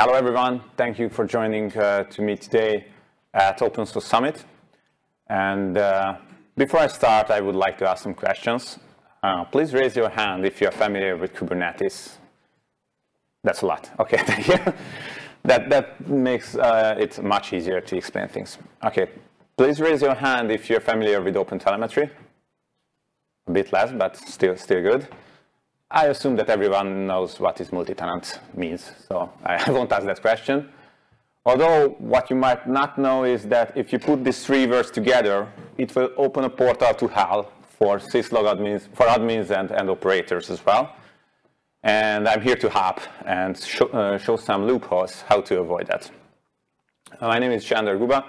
Hello, everyone. Thank you for joining uh, to me today at Open Source Summit. And uh, before I start, I would like to ask some questions. Uh, please raise your hand if you're familiar with Kubernetes. That's a lot. OK, thank you. that, that makes uh, it much easier to explain things. OK, please raise your hand if you're familiar with OpenTelemetry. A bit less, but still, still good. I assume that everyone knows what is multi-tenant means, so I won't ask that question. Although what you might not know is that if you put these three words together, it will open a portal to hell for syslog admins, for admins and, and operators as well. And I'm here to help and show, uh, show some loopholes how to avoid that. My name is Sándor Guba.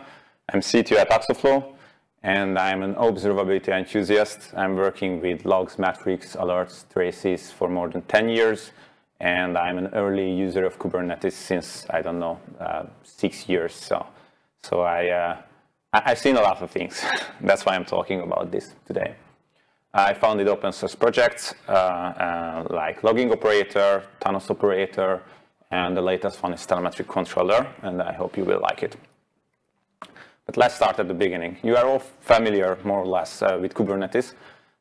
I'm CTO at Axoflow and I'm an observability enthusiast. I'm working with logs, metrics, alerts, traces for more than 10 years, and I'm an early user of Kubernetes since, I don't know, uh, six years. So, so I, uh, I've seen a lot of things. That's why I'm talking about this today. I founded open source projects uh, uh like Logging Operator, Thanos Operator, and the latest one is Telemetry Controller, and I hope you will like it. But let's start at the beginning. You are all familiar, more or less, uh, with Kubernetes.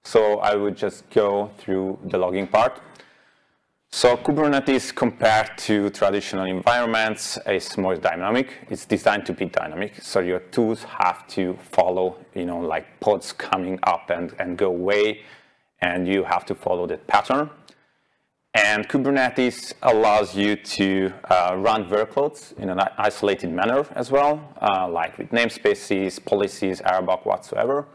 So I would just go through the logging part. So Kubernetes, compared to traditional environments, is more dynamic. It's designed to be dynamic. So your tools have to follow, you know, like pods coming up and, and go away, and you have to follow that pattern. And Kubernetes allows you to uh, run workloads in an isolated manner as well, uh, like with namespaces, policies, RBAC, whatsoever.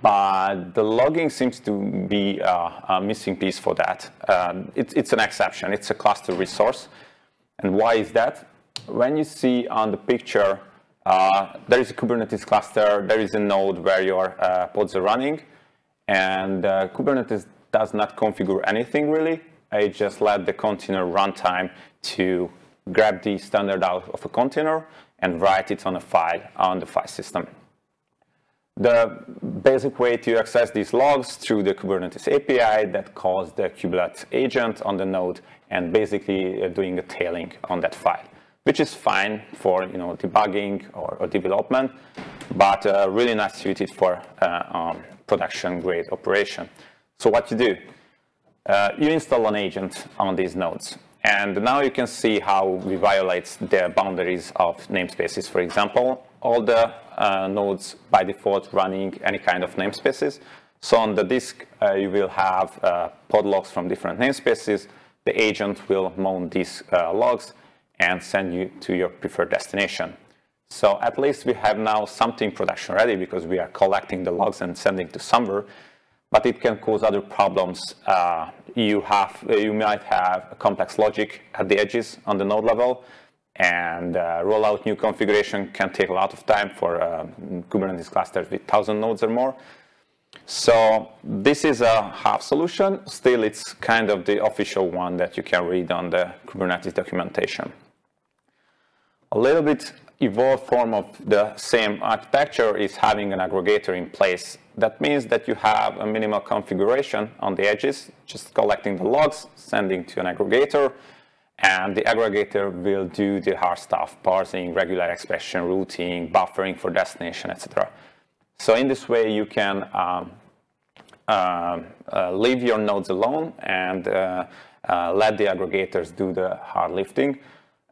But the logging seems to be uh, a missing piece for that. Um, it, it's an exception. It's a cluster resource. And why is that? When you see on the picture, uh, there is a Kubernetes cluster, there is a node where your uh, pods are running, and uh, Kubernetes does not configure anything really. I just let the container runtime to grab the standard out of a container and write it on a file on the file system. The basic way to access these logs through the Kubernetes API that calls the kubelet agent on the node and basically uh, doing a tailing on that file, which is fine for you know debugging or, or development, but uh, really not suited for uh, um, production grade operation. So what you do? Uh, you install an agent on these nodes. And now you can see how we violate the boundaries of namespaces. For example, all the uh, nodes by default running any kind of namespaces. So on the disk, uh, you will have uh, pod logs from different namespaces. The agent will mount these uh, logs and send you to your preferred destination. So at least we have now something production ready because we are collecting the logs and sending to somewhere but it can cause other problems. Uh, you, have, you might have a complex logic at the edges on the node level, and uh, new configuration can take a lot of time for uh, Kubernetes clusters with 1,000 nodes or more. So this is a half solution. Still, it's kind of the official one that you can read on the Kubernetes documentation. A little bit evolved form of the same architecture is having an aggregator in place. That means that you have a minimal configuration on the edges, just collecting the logs, sending to an aggregator, and the aggregator will do the hard stuff, parsing, regular expression, routing, buffering for destination, etc. So in this way, you can um, uh, uh, leave your nodes alone and uh, uh let the aggregators do the hard lifting.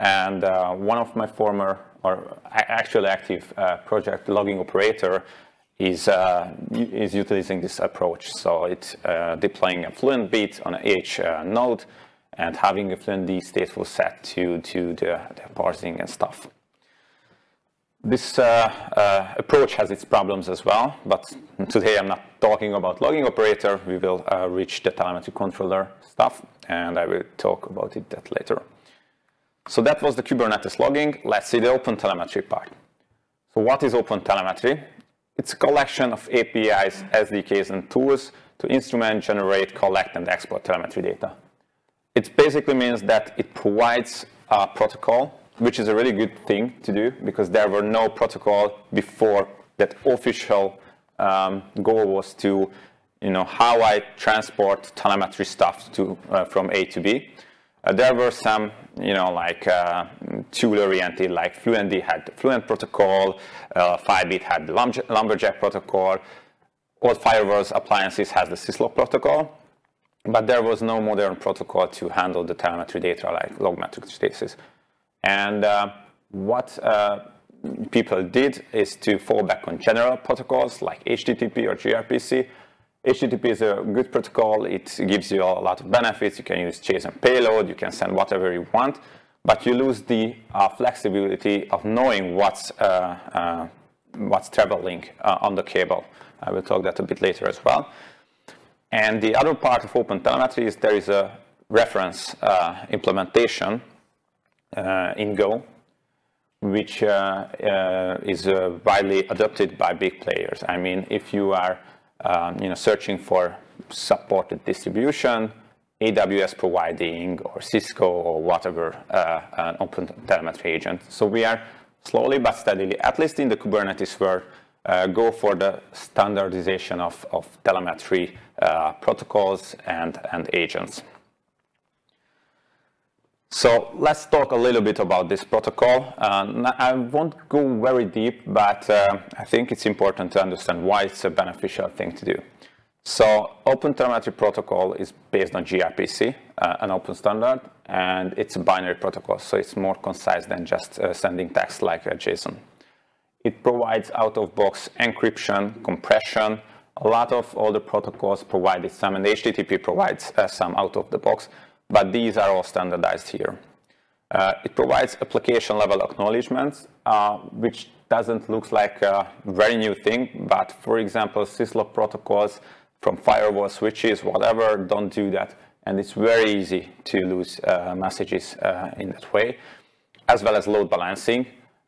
And uh, one of my former or actually active uh, project logging operator is, uh, is utilizing this approach. So it's uh, deploying a fluent bit on each uh, node and having a fluentd stateful set to, to the, the parsing and stuff. This uh, approach has its problems as well, but today I'm not talking about logging operator. We will reach the telemetry controller stuff, and I will talk about it that later. So that was the Kubernetes logging. Let's see the OpenTelemetry part. So what is OpenTelemetry? It's a collection of APIs, SDKs, and tools to instrument, generate, collect, and export telemetry data. It basically means that it provides a protocol, which is a really good thing to do because there were no protocol before that official um, goal was to, you know, how I transport telemetry stuff to, uh, from A to B. Uh, there were some, you know, like uh, tool-oriented, like FluentD had the Fluent protocol, uh, had the Lumberjack protocol, all firewalls appliances had the syslog protocol, but there was no modern protocol to handle the telemetry data like log metric traces. And uh, what uh, people did is to fall back on general protocols like HTTP or gRPC, HTTP is a good protocol. It gives you a lot of benefits. You can use JSON payload. You can send whatever you want, but you lose the uh, flexibility of knowing what's uh, uh, what's traveling uh, on the cable. I will talk that a bit later as well. And the other part of OpenTelemetry is there is a reference uh, implementation in Go, which is widely adopted by big players. I mean, if you are um, you know, searching for supported distribution, AWS providing, or Cisco, or whatever, uh, an open telemetry agent. So we are slowly but steadily, at least in the Kubernetes world, uh, go for the standardization of, of telemetry uh, protocols and, and agents. So let's talk a little bit about this protocol. Uh, I won't go very deep, but uh, I think it's important to understand why it's a beneficial thing to do. So OpenTelemetry protocol is based on gRPC, uh, an open standard, and it's a binary protocol, so it's more concise than just uh, sending text like a JSON. It provides out-of-box encryption, compression. A lot of other protocols provide some, and HTTP provides uh, some out-of-the-box but these are all standardized here. Uh, it provides application level acknowledgements, uh, which doesn't look like a very new thing, but for example, syslog protocols from firewall switches, whatever, don't do that. And it's very easy to lose uh, messages uh, in that way, as well as load balancing.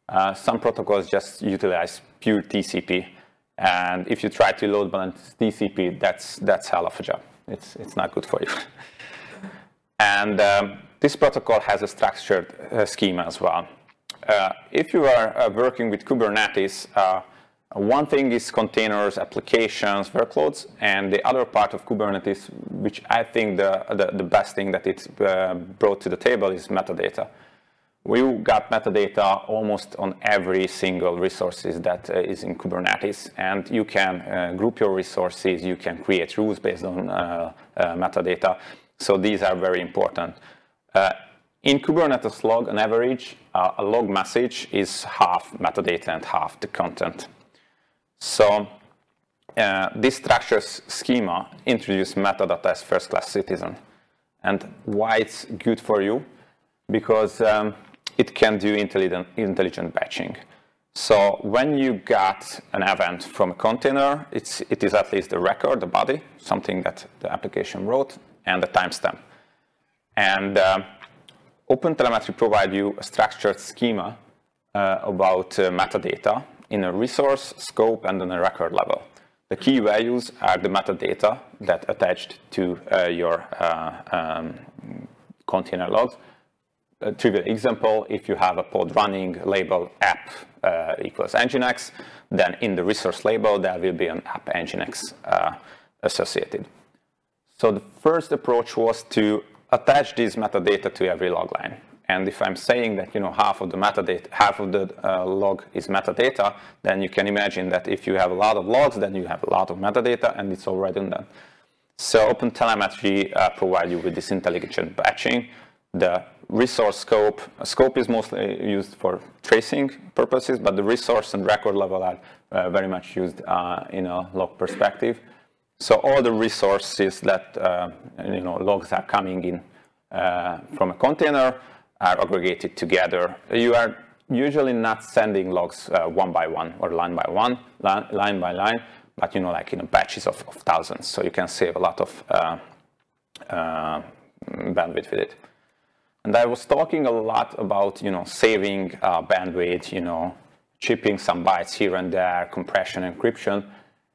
Uh, some protocols just utilize pure TCP. And if you try to load balance TCP, that's, that's hell of a job. It's, it's not good for you. And um, this protocol has a structured uh, schema as well. Uh, if you are uh, working with Kubernetes, uh, one thing is containers, applications, workloads, and the other part of Kubernetes, which I think the, the, the best thing that it's uh, brought to the table is metadata. We got metadata almost on every single resources that uh, is in Kubernetes, and you can group your resources, you can create rules based on metadata. So these are very important. Uh, in Kubernetes log, on average, uh, a log message is half metadata and half the content. So uh, this structure schema introduces metadata as first-class citizen. And why it's good for you? Because um, it can do intelligent, intelligent batching. So when you got an event from a container, it's, it is at least the record, the body, something that the application wrote, and the timestamp. And uh, OpenTelemetry provides you a structured schema uh, about uh, metadata in a resource, scope, and on a record level. The key values are the metadata that attached to uh, your uh, um, container logs. A trivial example, if you have a pod running label app uh, equals nginx, then in the resource label, there will be an app nginx associated. So the first approach was to attach this metadata to every log line. And if I'm saying that you know half of the metadata, half of the uh, log is metadata, then you can imagine that if you have a lot of logs, then you have a lot of metadata, and it's all redundant. So OpenTelemetry uh, provides you with this intelligent batching. The resource scope, scope is mostly used for tracing purposes, but the resource and record level are uh, very much used uh, in a log perspective. So all the resources that uh, you know logs are coming in uh, from a container are aggregated together. You are usually not sending logs uh, one by one or line by one, line, line, by line, but you know like in batches of, of, thousands. So you can save a lot of uh, uh, bandwidth with it. And I was talking a lot about you know saving uh, bandwidth, you know chipping some bytes here and there, compression, encryption,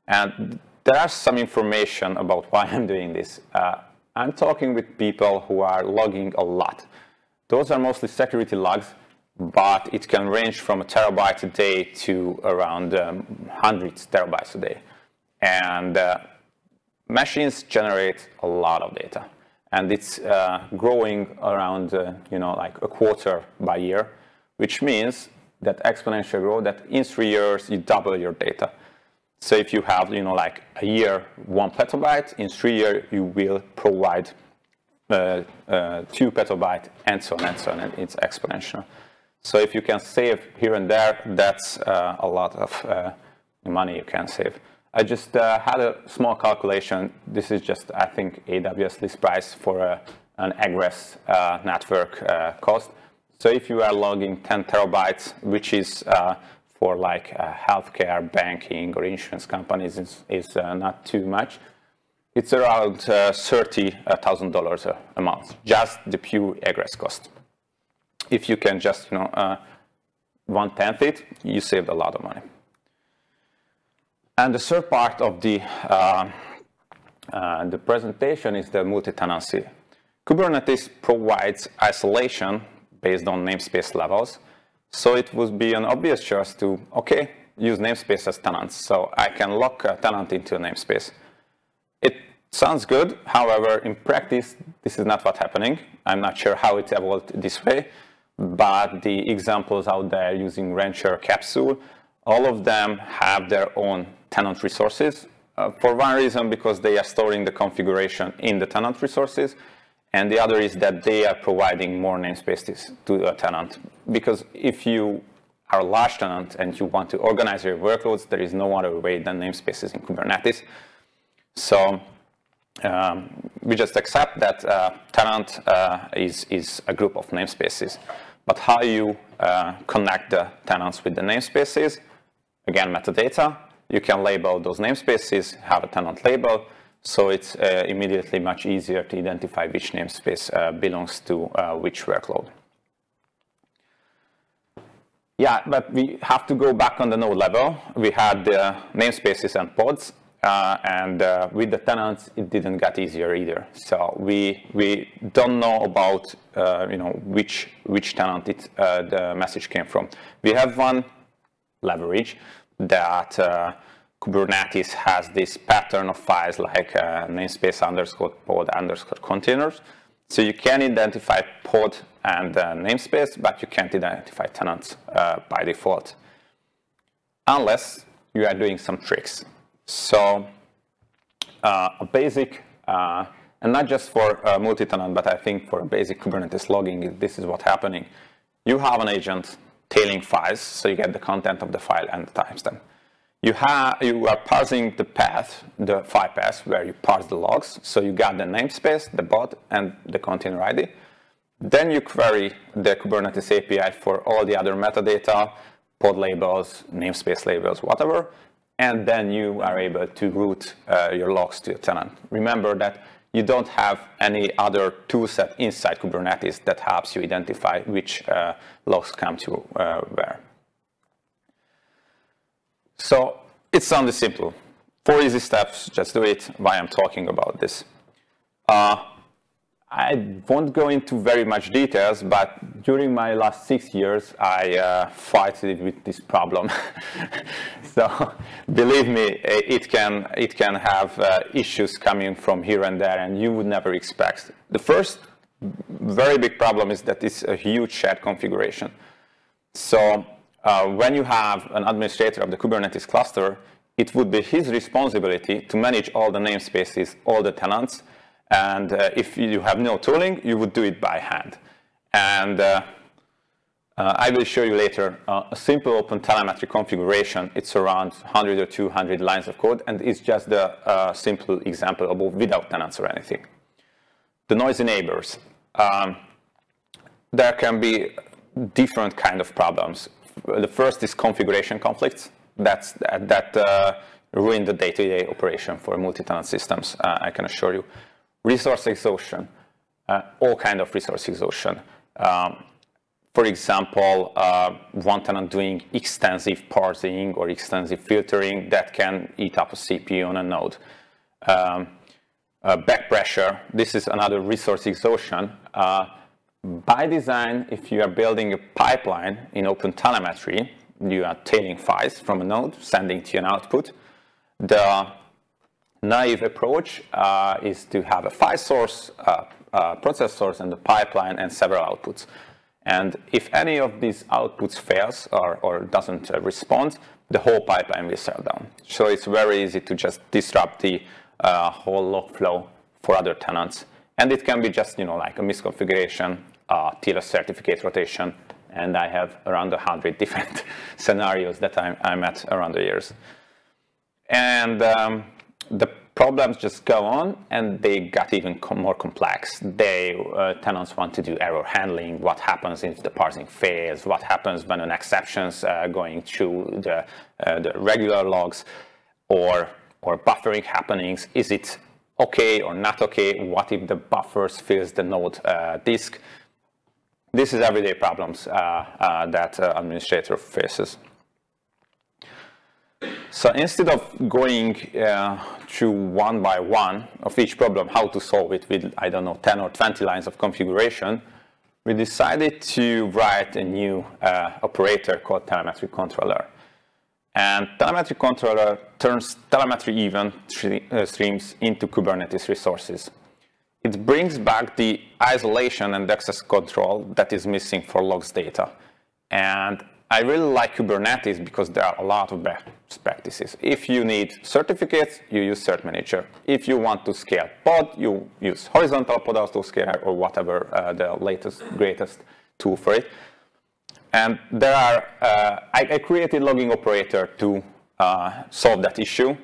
and there are some information about why I'm doing this. Uh, I'm talking with people who are logging a lot. Those are mostly security logs, but it can range from a terabyte a day to around um, hundreds terabytes a day. And uh, machines generate a lot of data. and it's uh, growing around, uh, you know, like a quarter by year, which means that exponential growth, that in three years, you double your data. So if you have, you know, like a year, one petabyte, in three years, you will provide uh, uh, two petabyte, and so on and so on, and it's exponential. So if you can save here and there, that's uh, a lot of uh, money you can save. I just uh, had a small calculation. This is just, I think, AWS list price for a, an egress uh, network uh, cost. So if you are logging 10 terabytes, which is uh, for like uh, healthcare, banking, or insurance companies, is, is uh, not too much. It's around $30,000 a month, just the pure egress cost. If you can just, you know, one-tenth it, you saved a lot of money. And the third part of the, uh, uh, the presentation is the multi-tenancy. Kubernetes provides isolation based on namespace levels. So it would be an obvious choice to, okay, use namespace as tenants. So I can lock a tenant into a namespace. It sounds good. However, in practice, this is not what's happening. I'm not sure how it evolved this way, but the examples out there using Rancher Capsule, all of them have their own tenant resources. Uh, for one reason, because they are storing the configuration in the tenant resources, and the other is that they are providing more namespaces to a tenant. Because if you are a large tenant and you want to organize your workloads, there is no other way than namespaces in Kubernetes. So um, we just accept that uh, tenant uh, is, is a group of namespaces. But how you uh, connect the tenants with the namespaces, again, metadata, you can label those namespaces, have a tenant label, so it's uh, immediately much easier to identify which namespace uh, belongs to uh, which workload. Yeah, but we have to go back on the node level. We had the namespaces and pods, uh, and uh, with the tenants, it didn't get easier either. So we we don't know about uh, you know which which tenant it, the message came from. We have one leverage, that uh, Kubernetes has this pattern of files like uh, namespace underscore pod underscore containers. So you can identify pod and uh, namespace, but you can't identify tenants uh, by default unless you are doing some tricks. So uh, a basic, uh, and not just for multi-tenant, but I think for basic Kubernetes logging, this is what's happening. You have an agent tailing files, so you get the content of the file and the timestamp. You, you are parsing the path, the file path, where you parse the logs. So you got the namespace, the pod, and the container ID. Then you query the Kubernetes API for all the other metadata, pod labels, namespace labels, whatever. And then you are able to route uh, your logs to a tenant. Remember that you don't have any other toolset inside Kubernetes that helps you identify which uh, logs come to uh, where. So it sounds simple. Four easy steps, just do it, why I'm talking about this. Uh, I won't go into very much details, but during my last six years, I uh, fight with this problem. so believe me, it can, it can have uh, issues coming from here and there, and you would never expect. The first very big problem is that it's a huge shared configuration. So uh, when you have an administrator of the Kubernetes cluster, it would be his responsibility to manage all the namespaces, all the tenants, and uh, if you have no tooling, you would do it by hand. And uh, uh, I will show you later uh, a simple open telemetry configuration. It's around 100 or 200 lines of code, and it's just a simple example without tenants or anything. The noisy neighbors. Um, there can be different kind of problems. The first is configuration conflicts. That's, that, uh, ruin the day-to-day -day operation for multi-tenant systems, I can assure you resource exhaustion, uh, all kind of resource exhaustion. Um, for example, uh, one tenant doing extensive parsing or extensive filtering that can eat up a CPU on a node. Um, uh, back pressure, this is another resource exhaustion. By design, if you are building a pipeline in open telemetry, you are tailing files from a node, sending to an output. The naive approach uh, is to have a file source, uh, uh, processors and the pipeline and several outputs. And if any of these outputs fails or, or doesn't uh, respond, the whole pipeline will shut down. So it's very easy to just disrupt the uh, whole log flow for other tenants. And it can be just, you know, like a misconfiguration, uh, TLS certificate rotation, and I have around 100 different scenarios that I'm, I'm, at around the years. And um, the problems just go on, and they got even com more complex. They, uh, tenants want to do error handling, what happens if the parsing fails, what happens when an exception's uh, going through the, uh, the regular logs, or, or buffering happenings. Is it okay or not okay? What if the buffers fills the node uh, disk? This is everyday problems uh, uh, that uh, administrator faces. So instead of going uh, through one by one of each problem, how to solve it with, I don't know, 10 or 20 lines of configuration, we decided to write a new operator called telemetry controller. And telemetry controller turns telemetry event uh, streams into Kubernetes resources. It brings back the isolation and access control that is missing for logs data. And I really like Kubernetes because there are a lot of best practices. If you need certificates, you use Cert Manager. If you want to scale pod, you use horizontal pod autoscaler or whatever uh, the latest, greatest tool for it. And there are, uh, I, I, created logging operator to uh, solve that issue,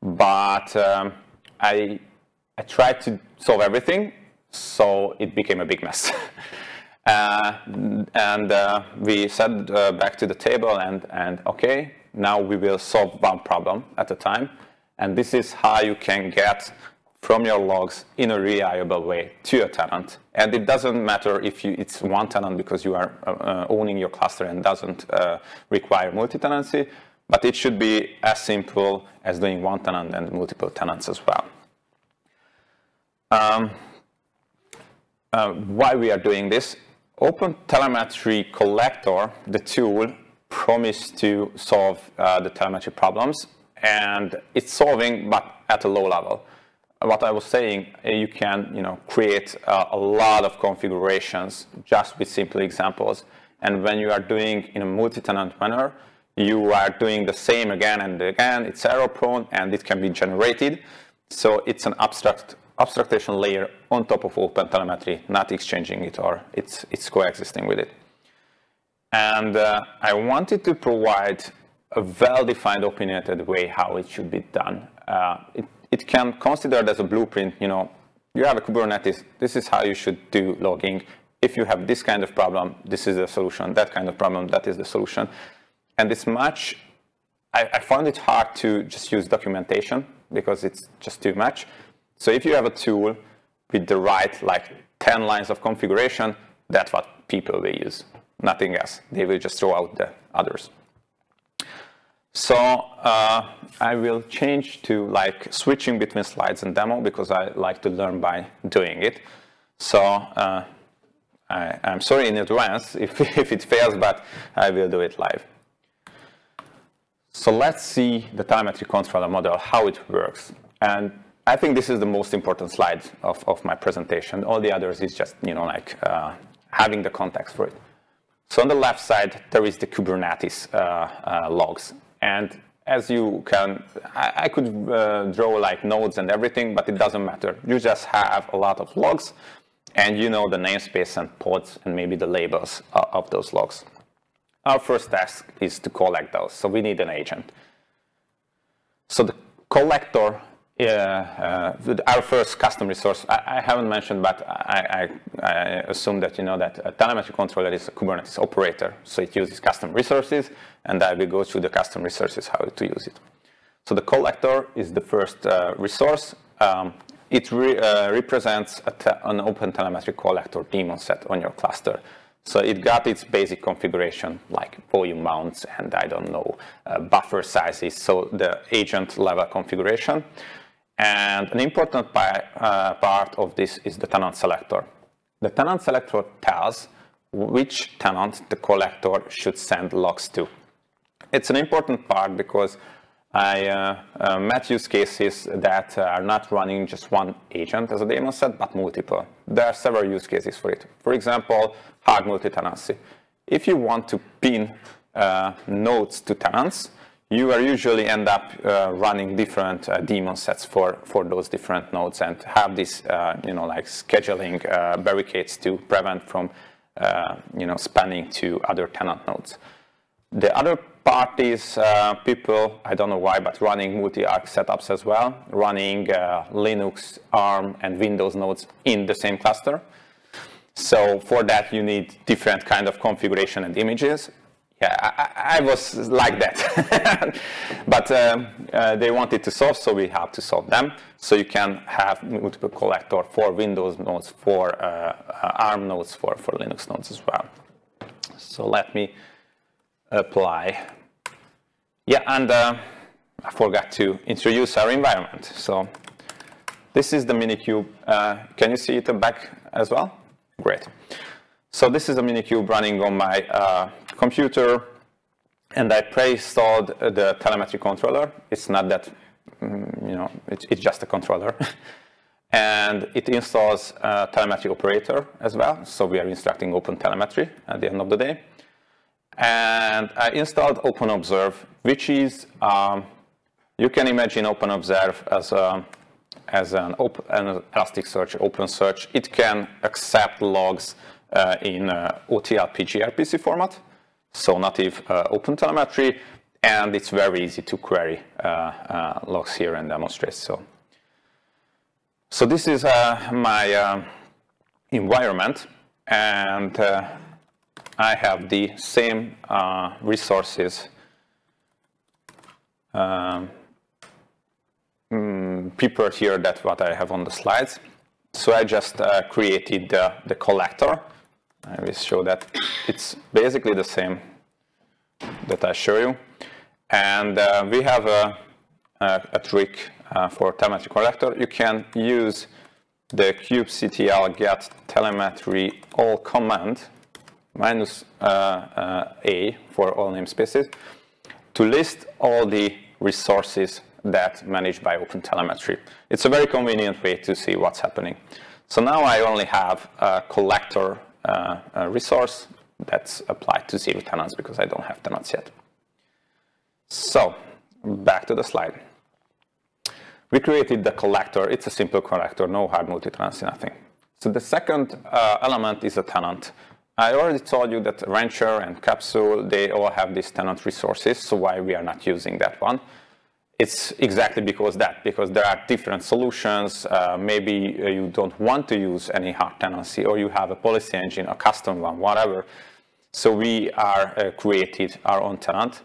but um, I, I tried to solve everything, so it became a big mess. uh, and uh, we sat uh, back to the table and, and okay, now we will solve one problem at a time. And this is how you can get from your logs in a reliable way to a tenant. And it doesn't matter if you, it's one tenant because you are uh, uh owning your cluster and doesn't uh, require multi-tenancy, but it should be as simple as doing one tenant and multiple tenants as well. Um, uh, why we are doing this? Open Telemetry Collector, the tool, promised to solve uh, the telemetry problems, and it's solving, but at a low level what I was saying, uh, you can you know, create a lot of configurations just with simple examples. And when you are doing in a multi-tenant manner, you are doing the same again and again. It's error prone and it can be generated. So it's an abstract abstraction layer on top of OpenTelemetry, not exchanging it or it's, it's coexisting with it. And uh, I wanted to provide a well-defined opinionated way how it should be done. Uh, it it can consider it as a blueprint, you know, you have a Kubernetes, this is how you should do logging. If you have this kind of problem, this is the solution, that kind of problem, that is the solution. And it's much, I, I found it hard to just use documentation because it's just too much. So if you have a tool with the right, like 10 lines of configuration, that's what people will use, nothing else. They will just throw out the others. So uh, I will change to like switching between slides and demo because I like to learn by doing it. So uh, I, am sorry in advance if, if it fails, but I will do it live. So let's see the telemetry controller model, how it works. And I think this is the most important slide of, of my presentation. All the others is just, you know, like uh, having the context for it. So on the left side, there is the Kubernetes uh, uh, logs. And as you can, I, I could uh, draw like nodes and everything, but it doesn't matter. You just have a lot of logs and you know the namespace and pods and maybe the labels uh, of those logs. Our first task is to collect those, so we need an agent. So the collector yeah, uh, our first custom resource, I, I haven't mentioned, but I, I, I, assume that you know that a telemetry controller is a Kubernetes operator, so it uses custom resources, and I will go through the custom resources, how to use it. So the collector is the first uh, resource. Um, it re, uh, represents an open telemetry collector daemon set on your cluster. So it got its basic configuration, like volume mounts and I don't know, uh, buffer sizes, so the agent level configuration. And an important part, uh, part of this is the tenant selector. The tenant selector tells which tenant the collector should send logs to. It's an important part because I uh, uh, met use cases that are not running just one agent as a daemon set, but multiple. There are several use cases for it. For example, hard multi-tenancy. If you want to pin uh, nodes to tenants, you are usually end up uh, running different uh, daemon sets for, for those different nodes and have this, uh, you know, like scheduling barricades to prevent from, you know, spanning to other tenant nodes. The other part is uh, people, I don't know why, but running multi-arch setups as well, running uh, Linux, ARM, and Windows nodes in the same cluster. So for that, you need different kind of configuration and images. Yeah, I, I was like that. but um, uh, they wanted to solve, so we have to solve them. So you can have multiple collector for Windows nodes, for uh, uh ARM nodes, for, for Linux nodes as well. So let me apply. Yeah, and uh, I forgot to introduce our environment. So this is the Minikube. Uh, can you see it back as well? Great. So this is a Minikube running on my computer, and I pre-installed the telemetry controller. It's not that, mm, you know, it's, it's just a controller. and it installs a telemetry operator as well. So we are instructing open telemetry at the end of the day. And I installed OpenObserve, which is, um, you can imagine OpenObserve as, a, as an, open, an Elasticsearch, OpenSearch. It can accept logs uh, in uh, OTLP gRPC format, so native uh, OpenTelemetry, and it's very easy to query uh, uh, logs here and demonstrate. So, so this is uh, my environment, and I have the same resources um, mm, prepared here that what I have on the slides. So I just created the collector I will show that it's basically the same that I show you. And uh, we have a, a, a trick uh, for telemetry collector. You can use the kubectl get telemetry all command minus uh, uh a for all namespaces to list all the resources that managed by OpenTelemetry. It's a very convenient way to see what's happening. So now I only have a collector uh, resource that's applied to zero tenants because I don't have tenants yet. So back to the slide. We created the collector. It's a simple collector, no hard multi-tenancy, nothing. So the second uh, element is a tenant. I already told you that Rancher and Capsule, they all have these tenant resources, so why we are not using that one it's exactly because that, because there are different solutions. Uh, maybe uh, you don't want to use any hard tenancy or you have a policy engine, a custom one, whatever. So we are uh, created our own tenant.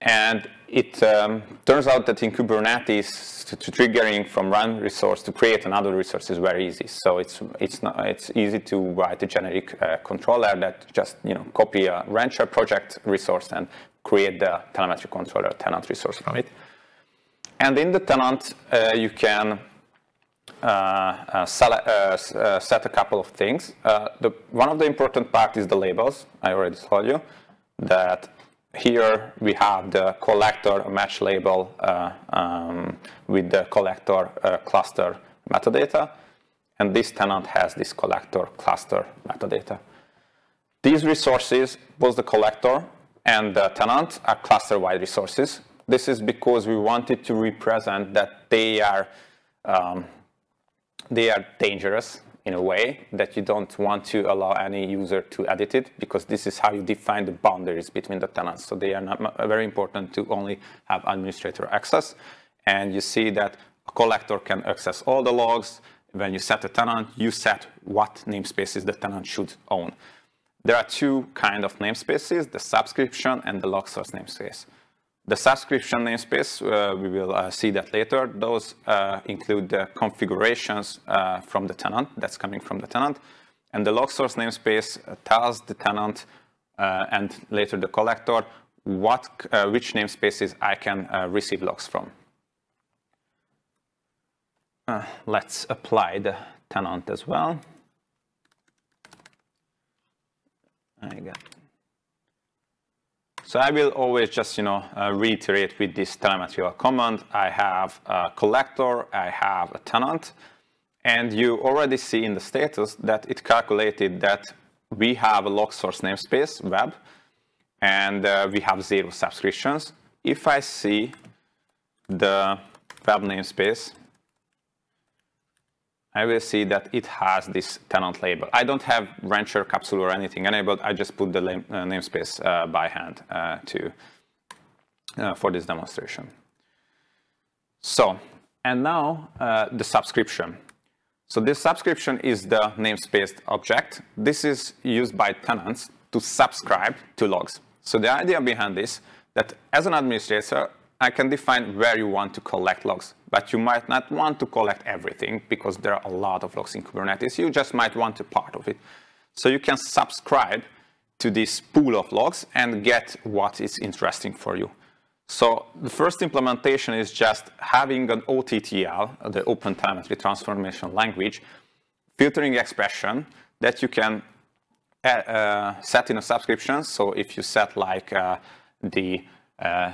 And it um, turns out that in Kubernetes, to, to triggering from run resource to create another resource is very easy. So it's, it's, not, it's easy to write a generic uh, controller that just you know, copy a Rancher project resource and create the telemetry controller tenant resource from it. And in the tenant, uh, you can uh, uh, set a couple of things. The, one of the important part is the labels. I already told you that here we have the collector match label uh, um, with the collector uh, cluster metadata. And this tenant has this collector cluster metadata. These resources, both the collector and the tenant, are cluster-wide resources. This is because we wanted to represent that they are, um, they are dangerous in a way that you don't want to allow any user to edit it because this is how you define the boundaries between the tenants. So they are not very important to only have administrator access. And you see that a collector can access all the logs. When you set a tenant, you set what namespaces the tenant should own. There are two kind of namespaces, the subscription and the log source namespace. The subscription namespace, uh, we will uh, see that later. Those uh, include the configurations uh, from the tenant, that's coming from the tenant. And the log source namespace uh, tells the tenant uh, and later the collector what, which namespaces I can receive logs from. let's apply the tenant as well. I got So I will always just, you know, uh, reiterate with this telemetry command. I have a collector, I have a tenant, and you already see in the status that it calculated that we have a log source namespace, web, and uh, we have zero subscriptions. If I see the web namespace, I will see that it has this tenant label. I don't have Rancher capsule or anything enabled. I just put the uh, namespace uh, by hand uh, to uh, for this demonstration. So, and now uh, the subscription. So this subscription is the namespace object. This is used by tenants to subscribe to logs. So the idea behind this, that as an administrator, I can define where you want to collect logs, but you might not want to collect everything because there are a lot of logs in Kubernetes. You just might want a part of it. So you can subscribe to this pool of logs and get what is interesting for you. So the first implementation is just having an OTTL, the Open Telemetry Transformation Language, filtering expression that you can uh, uh, set in a subscription. So if you set like uh, the uh,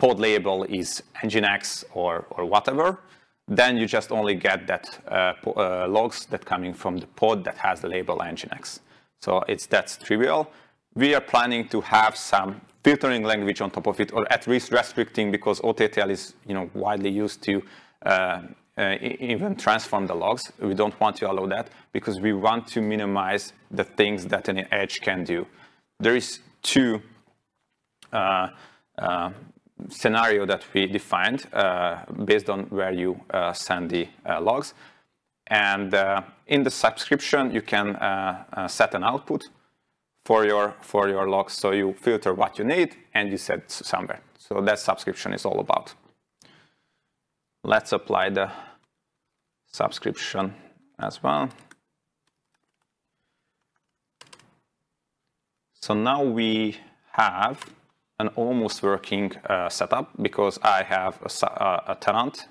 pod label is Nginx or, or whatever, then you just only get that uh, uh, logs that coming from the pod that has the label Nginx. So it's that's trivial. We are planning to have some filtering language on top of it, or at least restricting because OTTL is you know widely used to uh, uh, even transform the logs. We don't want to allow that because we want to minimize the things that an edge can do. There is two uh, uh scenario that we defined uh, based on where you uh, send the uh, logs. And in the subscription, you can set an output for your, for your logs. So you filter what you need and you set somewhere. So that subscription is all about. Let's apply the subscription as well. So now we have an almost working uh, setup because I have a, uh, a, tenant.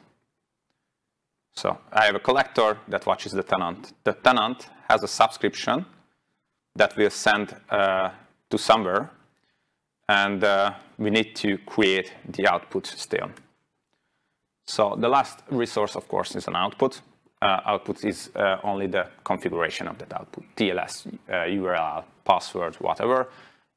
So I have a collector that watches the tenant. The tenant has a subscription that will send uh, to somewhere, and uh, we need to create the output still. So the last resource, of course, is an output. Uh, output is uh, only the configuration of that output, TLS, URL, password, whatever.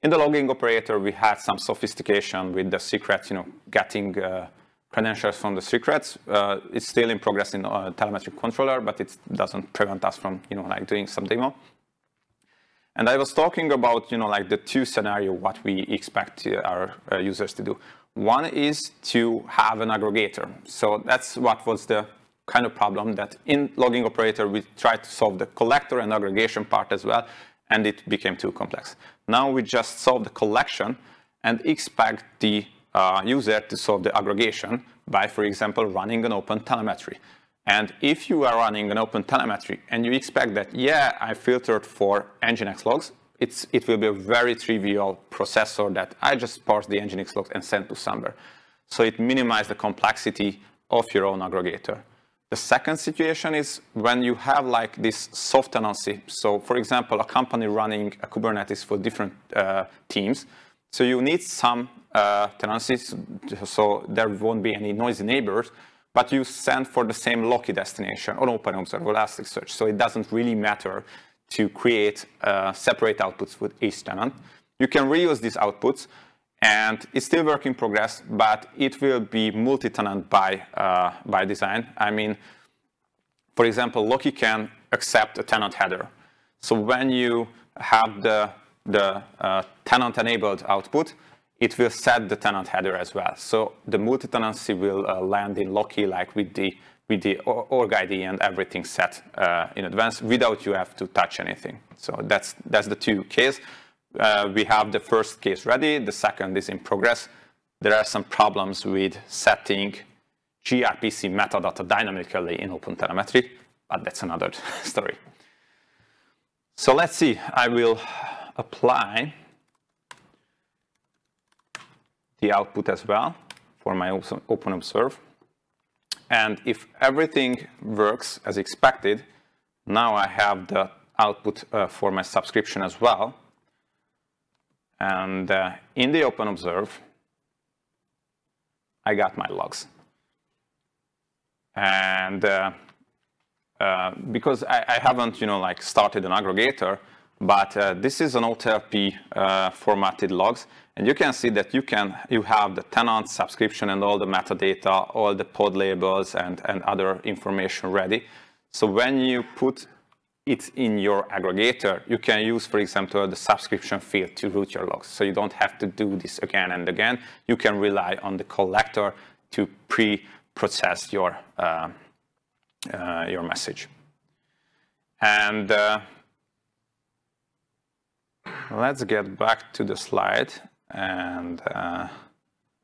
In the logging operator, we had some sophistication with the secrets, you know, getting uh, credentials from the secrets. Uh, it's still in progress in uh, telemetry controller, but it doesn't prevent us from, you know, like doing some demo. And I was talking about, you know, like the two scenario what we expect our uh, users to do. One is to have an aggregator. So that's what was the kind of problem that in logging operator, we tried to solve the collector and aggregation part as well, and it became too complex. Now we just solve the collection and expect the uh, user to solve the aggregation by, for example, running an open telemetry. And if you are running an open telemetry and you expect that, yeah, I filtered for Nginx logs, it's, it will be a very trivial processor that I just parse the Nginx logs and send to somewhere. So it minimizes the complexity of your own aggregator. The second situation is when you have like this soft tenancy. So for example, a company running a Kubernetes for different uh, teams. So you need some uh, tenancies so there won't be any noisy neighbors, but you send for the same Loki destination on OpenObserver or Elasticsearch. So it doesn't really matter to create uh, separate outputs with each tenant. You can reuse these outputs and it's still work in progress, but it will be multi-tenant by, uh, by design. I mean, for example, Loki can accept a tenant header. So when you have the, the uh, tenant-enabled output, it will set the tenant header as well. So the multi-tenancy will uh, land in Loki like with the, with the org ID and everything set uh, in advance without you have to touch anything. So that's, that's the two case we have the first case ready, the second is in progress. There are some problems with setting gRPC metadata dynamically in OpenTelemetry, but that's another story. So let's see, I will apply the output as well for my open OpenObserve. And if everything works as expected, now I have the output uh, for my subscription as well. And uh, in the OpenObserve, I got my logs. And uh, uh, because I, I, haven't, you know, like started an aggregator, but uh, this is an OTLP uh, formatted logs, and you can see that you can you have the tenant subscription and all the metadata, all the pod labels and, and other information ready. So when you put it in your aggregator, you can use, for example, the subscription field to route your logs. So you don't have to do this again and again. You can rely on the collector to pre-process your, uh, uh, your message. And uh, let's get back to the slide. And uh,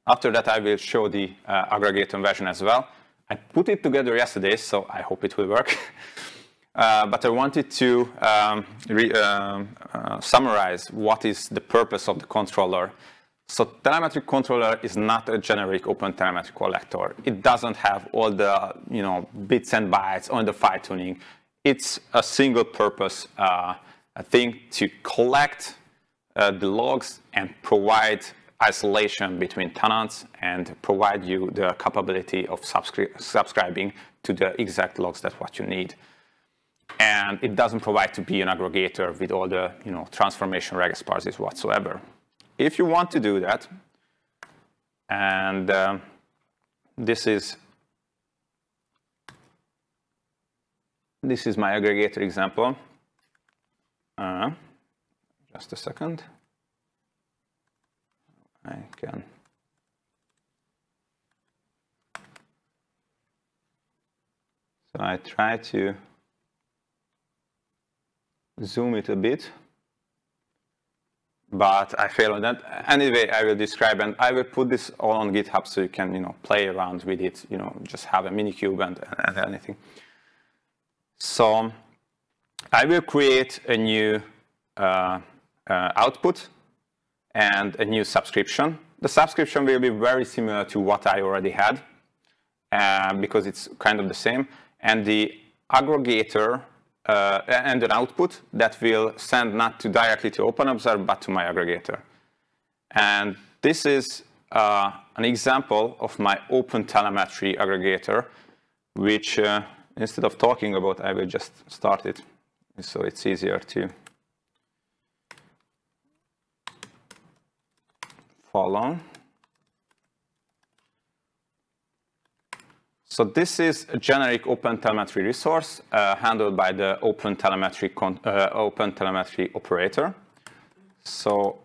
after that, I will show the uh, aggregator version as well. I put it together yesterday, so I hope it will work. Uh, but I wanted to um, re, uh, uh, summarize what is the purpose of the controller. So telemetry controller is not a generic open telemetry collector. It doesn't have all the you know bits and bytes on the fine tuning. It's a single purpose uh, thing to collect uh, the logs and provide isolation between tenants and provide you the capability of subscri subscribing to the exact logs that what you need and it doesn't provide to be an aggregator with all the you know, transformation registers whatsoever. If you want to do that, and uh, this is this is my aggregator example. Uh, just a second. I can. So I try to zoom it a bit, but I fail on that. Anyway, I will describe and I will put this all on GitHub so you can, you know, play around with it, you know, just have a Minikube and, and anything. So I will create a new uh, uh, output and a new subscription. The subscription will be very similar to what I already had uh, because it's kind of the same. And the aggregator uh, and an output that will send not to directly to OpenObserve, but to my aggregator. And this is uh, an example of my open telemetry aggregator, which uh, instead of talking about, I will just start it so it's easier to follow. So this is a generic OpenTelemetry resource uh, handled by the OpenTelemetry, uh, OpenTelemetry operator. So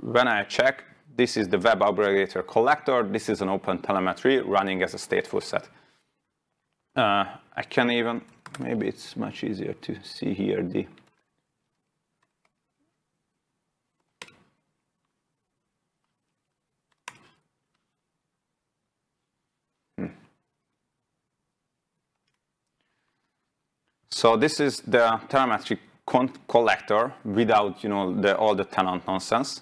when I check, this is the web aggregator collector. This is an OpenTelemetry running as a stateful set. Uh, I can even, maybe it's much easier to see here the So this is the telemetry collector without you know the, all the tenant nonsense.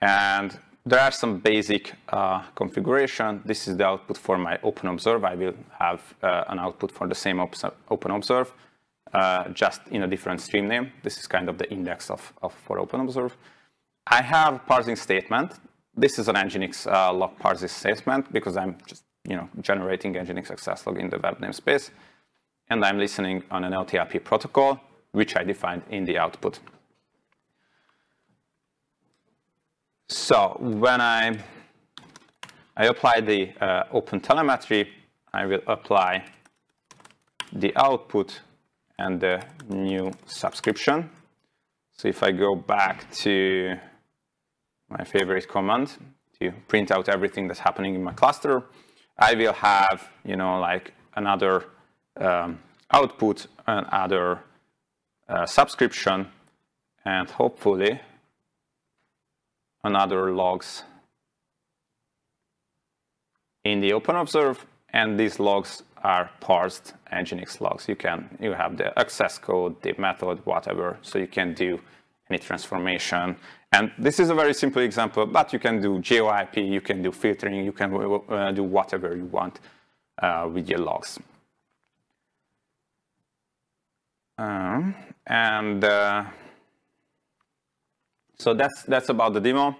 And there are some basic uh, configuration. This is the output for my OpenObserve. I will have uh, an output for the same OpenObserve, uh, just in a different stream name. This is kind of the index of, of for OpenObserve. I have parsing statement. This is an Nginx uh, log parsing statement because I'm just you know generating Nginx access log in the web namespace and I'm listening on an OTLP protocol, which I defined in the output. So when I, I apply the uh, open telemetry, I will apply the output and the new subscription. So if I go back to my favorite command to print out everything that's happening in my cluster, I will have, you know, like another um, output another uh, subscription and hopefully another logs in the open OpenObserve and these logs are parsed Nginx logs. You can you have the access code, the method, whatever, so you can do any transformation. And this is a very simple example, but you can do GeoIP, you can do filtering, you can uh, do whatever you want uh, with your logs. Um, and uh, So that's, that's about the demo.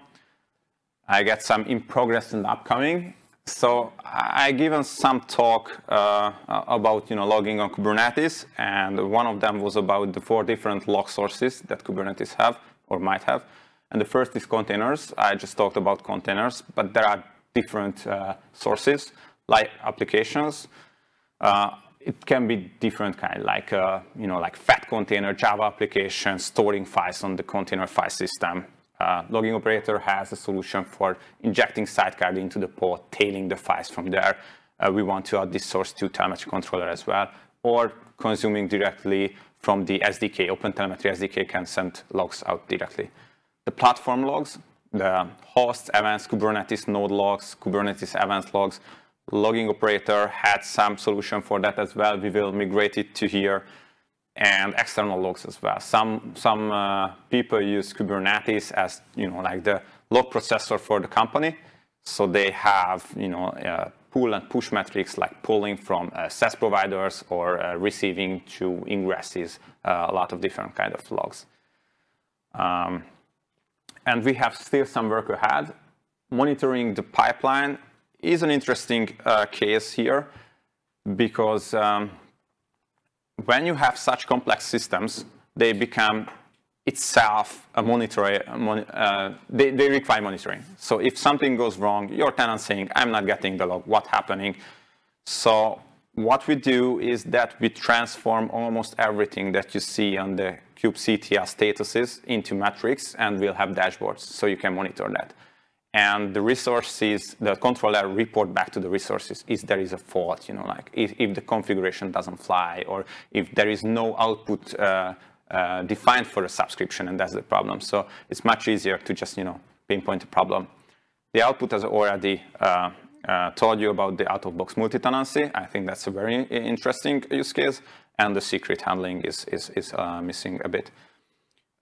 I get some in progress and upcoming. So I given some talk uh, about you know logging on Kubernetes, and one of them was about the four different log sources that Kubernetes have or might have. And the first is containers. I just talked about containers, but there are different uh, sources like applications. Uh, it can be different kind, like uh, you know, like fat container, Java application, storing files on the container file system. Uh, logging operator has a solution for injecting sidecar into the pod, tailing the files from there. Uh, we want to add this source to telemetry controller as well, or consuming directly from the SDK. OpenTelemetry SDK can send logs out directly. The platform logs, the host events, Kubernetes node logs, Kubernetes events logs, logging operator had some solution for that as well. We will migrate it to here and external logs as well. Some, some uh, people use Kubernetes as, you know, like the log processor for the company. So they have, you know, uh, pull and push metrics like pulling from uh, SaaS providers or uh, receiving to ingresses, uh, a lot of different kind of logs. Um, and we have still some work ahead. Monitoring the pipeline is an interesting uh, case here because um, when you have such complex systems, they become itself a monitoring, uh, they, they require monitoring. So if something goes wrong, your tenant saying, I'm not getting the log, what's happening? So what we do is that we transform almost everything that you see on the kubectl statuses into metrics, and we'll have dashboards, so you can monitor that and the resources, the controller report back to the resources if there is a fault, you know, like if, if the configuration doesn't fly or if there is no output uh, uh, defined for a subscription and that's the problem. So it's much easier to just, you know, pinpoint the problem. The output has already uh, uh told you about the out-of-box multi-tenancy. I think that's a very interesting use case and the secret handling is, is, is uh, missing a bit.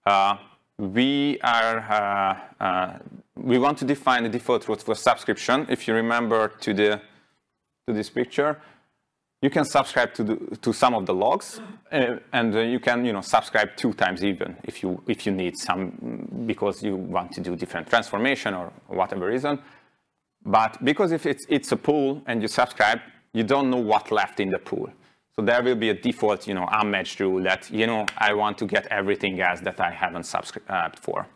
Uh, we are uh, uh, we want to define the default route for subscription. If you remember to the to this picture, you can subscribe to the, to some of the logs, uh, and uh, you can you know subscribe two times even if you if you need some because you want to do different transformation or whatever reason. But because if it's it's a pool and you subscribe, you don't know what left in the pool. So there will be a default, you know, unmatched rule that, you know, I want to get everything else that I haven't subscribed for.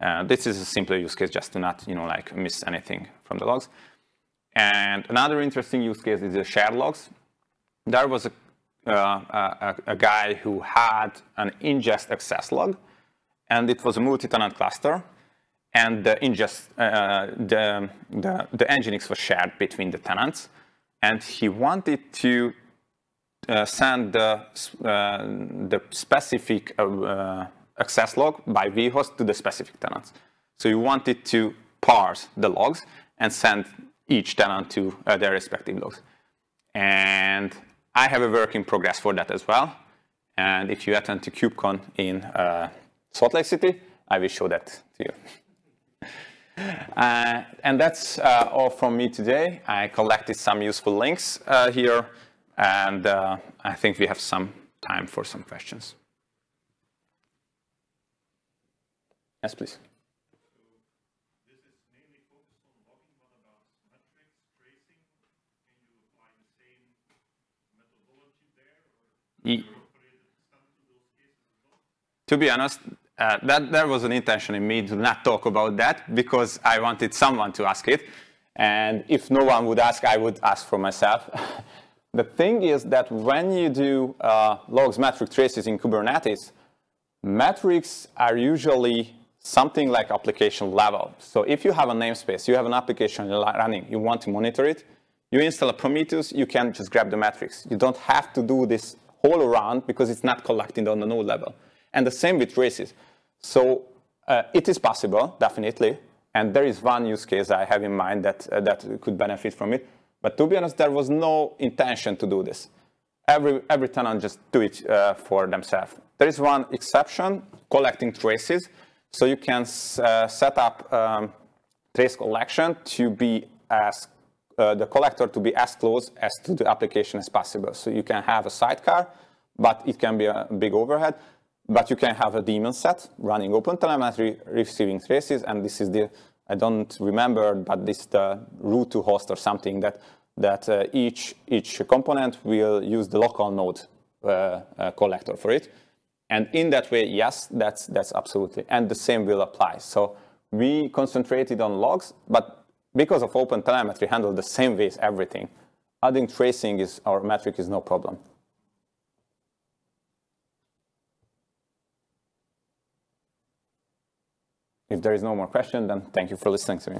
Uh, this is a simpler use case just to not, you know, like miss anything from the logs. And another interesting use case is the shared logs. There was a, uh, a, a, guy who had an Nginx access log, and it was a multi-tenant cluster, and the Nginx, uh, the, the, the nginx was shared between the tenants, and he wanted to uh, send the, uh, the specific uh, access log by vhost to the specific tenants. So you wanted to parse the logs and send each tenant to uh, their respective logs. And I have a work in progress for that as well. And if you attend to KubeCon in uh, Salt Lake City, I will show that to you. Uh, and that's all from me today. I collected some useful links here. And uh, I think we have some time for some questions. Yes, please. To be honest, uh, that there was an intention in me to not talk about that because I wanted someone to ask it. And if no one would ask, I would ask for myself. The thing is that when you do uh, logs metric traces in Kubernetes, metrics are usually something like application level. So if you have a namespace, you have an application running, you want to monitor it, you install a Prometheus, you can just grab the metrics. You don't have to do this whole around because it's not collecting on the node level. And the same with traces. So uh, it is possible, definitely. And there is one use case I have in mind that, uh, that could benefit from it. But to be honest, there was no intention to do this. Every, every tenant just do it uh, for themselves. There is one exception, collecting traces. So you can uh, set up um, trace collection to be as, uh, the collector to be as close as to the application as possible. So you can have a sidecar, but it can be a big overhead. but you can have a daemon set running OpenTelemetry, receiving traces, and this is the, I don't remember, but this is the root to host or something that, that uh, each, each component will use the local node uh, uh, collector for it. And in that way, yes, that's, that's absolutely, and the same will apply. So we concentrated on logs, but because of open telemetry handle the same way as everything, adding tracing is our metric is no problem. If there is no more question, then thank you for listening to me.